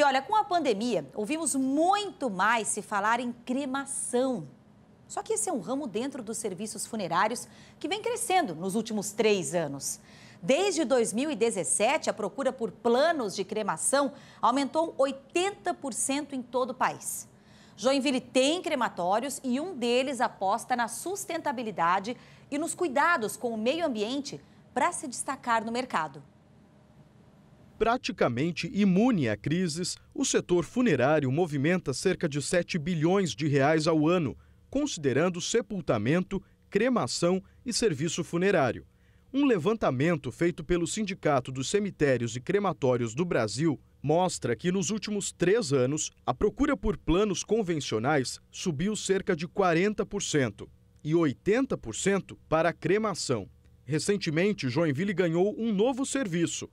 E olha, com a pandemia, ouvimos muito mais se falar em cremação. Só que esse é um ramo dentro dos serviços funerários que vem crescendo nos últimos três anos. Desde 2017, a procura por planos de cremação aumentou 80% em todo o país. Joinville tem crematórios e um deles aposta na sustentabilidade e nos cuidados com o meio ambiente para se destacar no mercado. Praticamente imune a crises, o setor funerário movimenta cerca de 7 bilhões de reais ao ano, considerando sepultamento, cremação e serviço funerário. Um levantamento feito pelo Sindicato dos Cemitérios e Crematórios do Brasil mostra que nos últimos três anos a procura por planos convencionais subiu cerca de 40% e 80% para a cremação. Recentemente, Joinville ganhou um novo serviço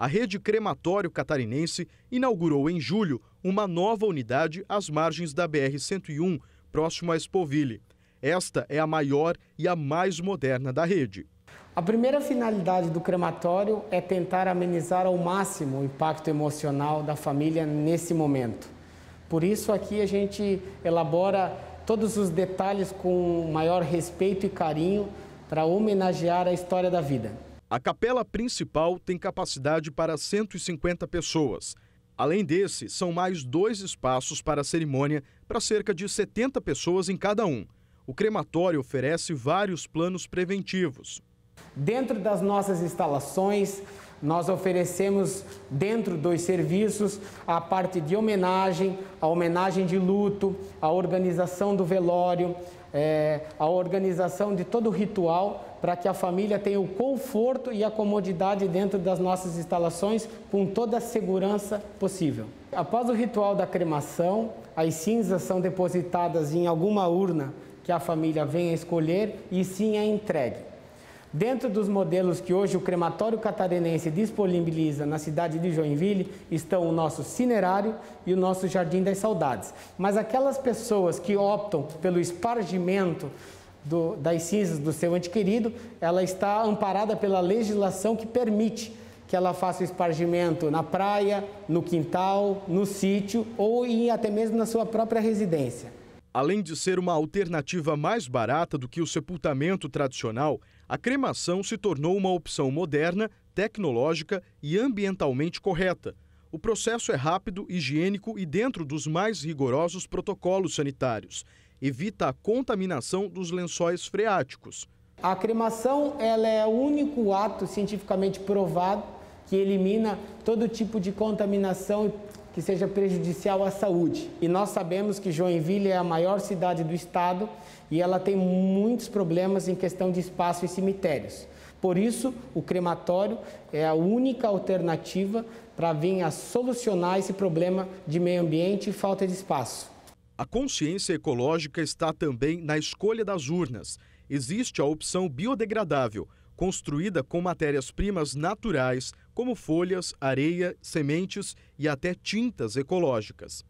a rede crematório catarinense inaugurou em julho uma nova unidade às margens da BR-101, próximo a Espoville. Esta é a maior e a mais moderna da rede. A primeira finalidade do crematório é tentar amenizar ao máximo o impacto emocional da família nesse momento. Por isso, aqui a gente elabora todos os detalhes com maior respeito e carinho para homenagear a história da vida. A capela principal tem capacidade para 150 pessoas. Além desse, são mais dois espaços para a cerimônia para cerca de 70 pessoas em cada um. O crematório oferece vários planos preventivos. Dentro das nossas instalações, nós oferecemos, dentro dos serviços, a parte de homenagem, a homenagem de luto, a organização do velório, é, a organização de todo o ritual para que a família tenha o conforto e a comodidade dentro das nossas instalações com toda a segurança possível. Após o ritual da cremação, as cinzas são depositadas em alguma urna que a família venha escolher e sim é entregue. Dentro dos modelos que hoje o crematório catarinense disponibiliza na cidade de Joinville estão o nosso cinerário e o nosso Jardim das Saudades. Mas aquelas pessoas que optam pelo espargimento do, das cinzas do seu ente querido, ela está amparada pela legislação que permite que ela faça o espargimento na praia, no quintal, no sítio ou em, até mesmo na sua própria residência. Além de ser uma alternativa mais barata do que o sepultamento tradicional, a cremação se tornou uma opção moderna, tecnológica e ambientalmente correta. O processo é rápido, higiênico e dentro dos mais rigorosos protocolos sanitários. Evita a contaminação dos lençóis freáticos. A cremação ela é o único ato cientificamente provado que elimina todo tipo de contaminação que seja prejudicial à saúde. E nós sabemos que Joinville é a maior cidade do estado e ela tem muitos problemas em questão de espaço e cemitérios. Por isso, o crematório é a única alternativa para vir a solucionar esse problema de meio ambiente e falta de espaço. A consciência ecológica está também na escolha das urnas. Existe a opção biodegradável, construída com matérias-primas naturais, como folhas, areia, sementes e até tintas ecológicas.